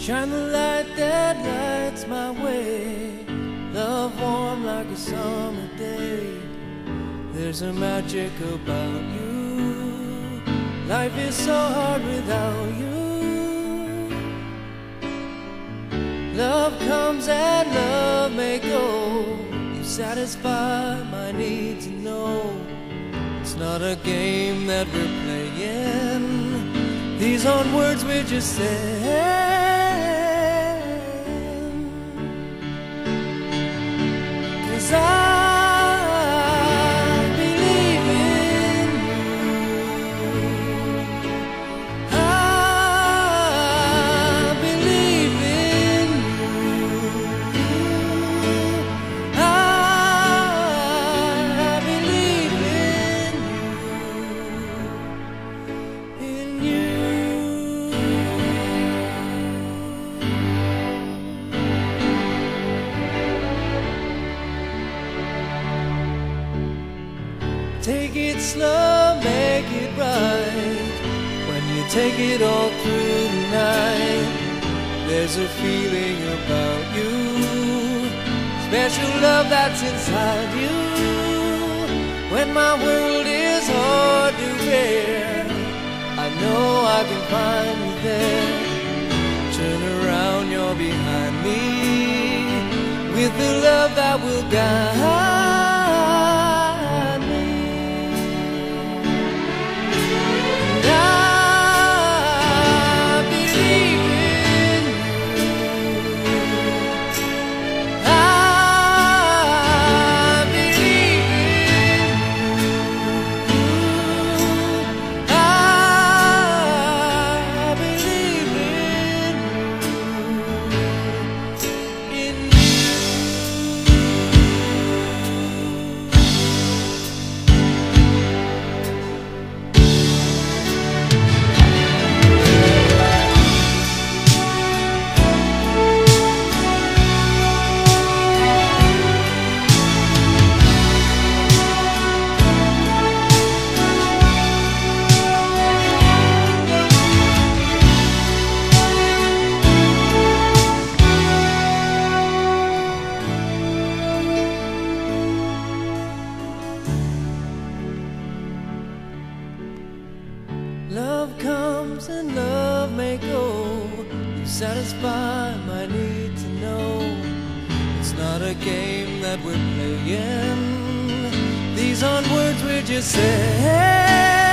Shine the light that lights my way. Love warm like a summer day. There's a magic about you. Life is so hard without you. Love comes and love may go. You satisfy my need to know. It's not a game that we're playing. These aren't words we're just saying. Slow, make it right. When you take it all through the night, there's a feeling about you. Special love that's inside you. When my world is hard to bear, I know I can find you there. Turn around, you're behind me. With the love that will guide Love comes and love may go. You satisfy my need to know. It's not a game that we're playing. These aren't words we're just saying.